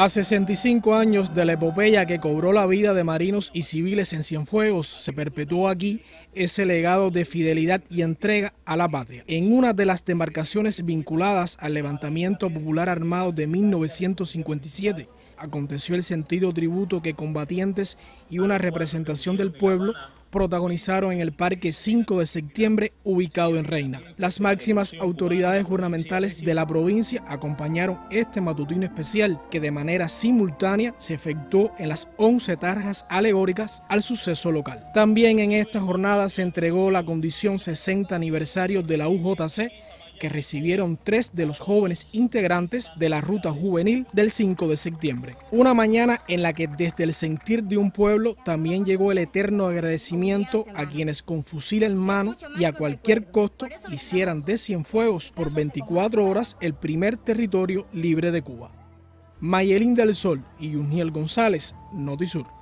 A 65 años de la epopeya que cobró la vida de marinos y civiles en Cienfuegos, se perpetuó aquí ese legado de fidelidad y entrega a la patria. En una de las demarcaciones vinculadas al levantamiento popular armado de 1957, aconteció el sentido tributo que combatientes y una representación del pueblo protagonizaron en el Parque 5 de septiembre ubicado en Reina. Las máximas autoridades gubernamentales de la provincia acompañaron este matutino especial que de manera simultánea se efectuó en las 11 tarjas alegóricas al suceso local. También en esta jornada se entregó la condición 60 aniversario de la UJC que recibieron tres de los jóvenes integrantes de la ruta juvenil del 5 de septiembre. Una mañana en la que desde el sentir de un pueblo también llegó el eterno agradecimiento a quienes con fusil en mano y a cualquier costo hicieran de Cienfuegos por 24 horas el primer territorio libre de Cuba. Mayelín del Sol y Uniel González, Notisur.